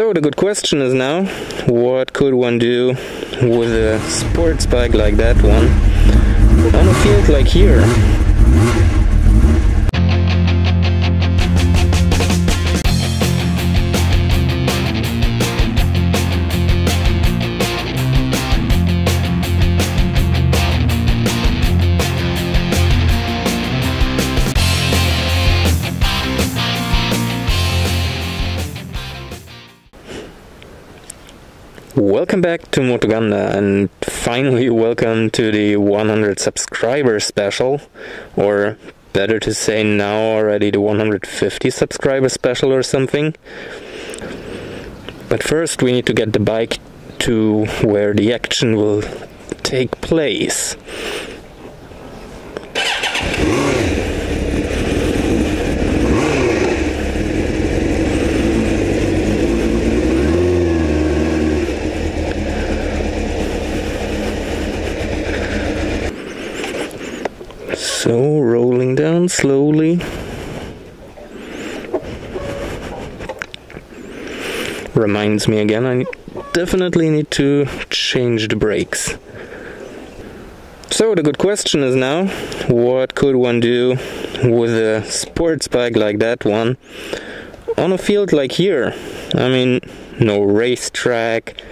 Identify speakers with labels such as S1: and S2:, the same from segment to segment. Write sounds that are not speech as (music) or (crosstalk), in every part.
S1: So the good question is now, what could one do with a sports bike like that one on a field like here? Welcome back to Motoganda and finally welcome to the 100 subscriber special or better to say now already the 150 subscriber special or something. But first we need to get the bike to where the action will take place. So, rolling down slowly. Reminds me again, I definitely need to change the brakes. So, the good question is now what could one do with a sports bike like that one on a field like here? I mean, no racetrack,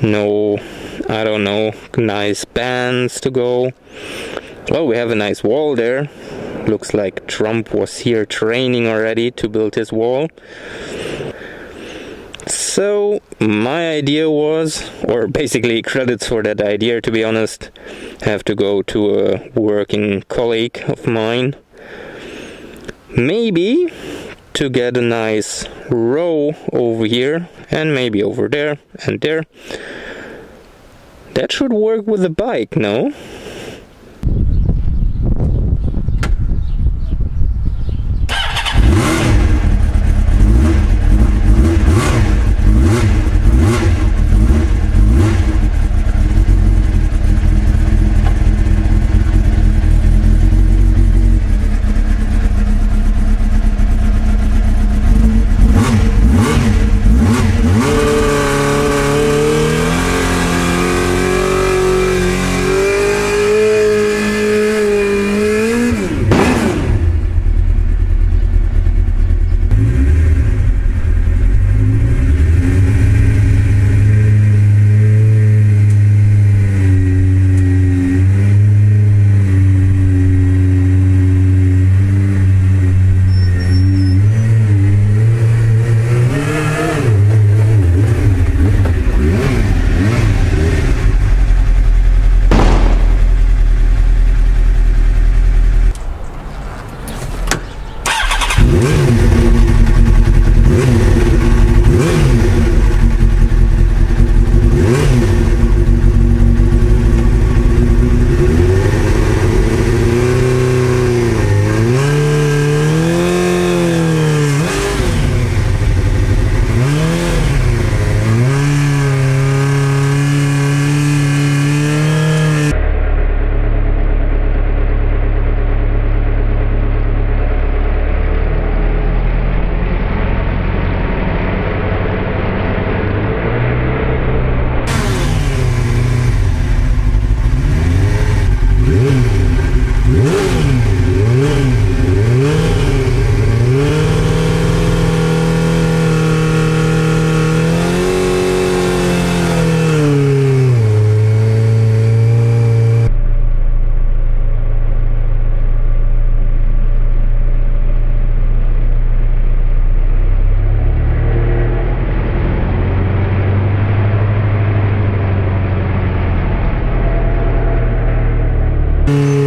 S1: no, I don't know, nice bands to go well, we have a nice wall there. Looks like Trump was here training already to build his wall. So, my idea was, or basically (laughs) credits for that idea to be honest, have to go to a working colleague of mine. Maybe to get a nice row over here and maybe over there and there. That should work with the bike, no? Mm-hmm.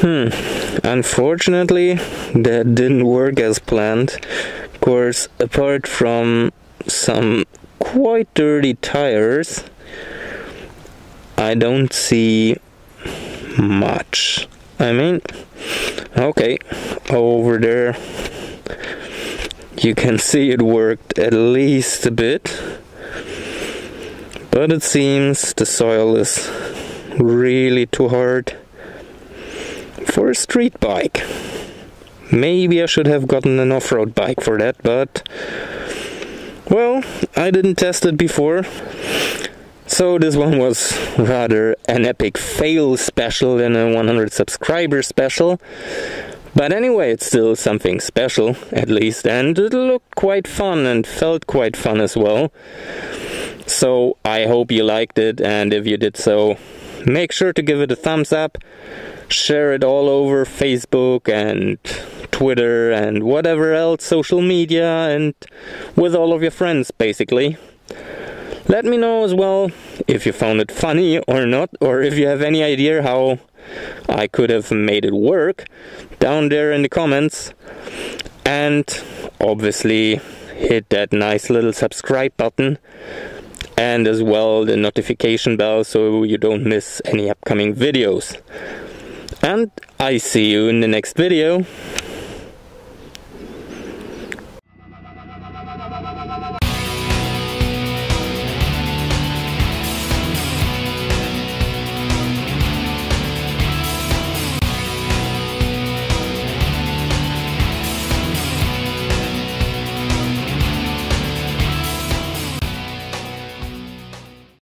S1: Hmm, unfortunately, that didn't work as planned. Of course, apart from some quite dirty tires, I don't see much. I mean, okay, over there you can see it worked at least a bit, but it seems the soil is really too hard for a street bike. Maybe I should have gotten an off road bike for that, but well, I didn't test it before. So this one was rather an epic fail special than a 100 subscriber special. But anyway, it's still something special, at least, and it looked quite fun and felt quite fun as well. So I hope you liked it, and if you did so, make sure to give it a thumbs up, share it all over Facebook and Twitter and whatever else social media and with all of your friends basically. Let me know as well if you found it funny or not, or if you have any idea how I could have made it work down there in the comments. And obviously, hit that nice little subscribe button and as well the notification bell so you don't miss any upcoming videos. And I see you in the next video.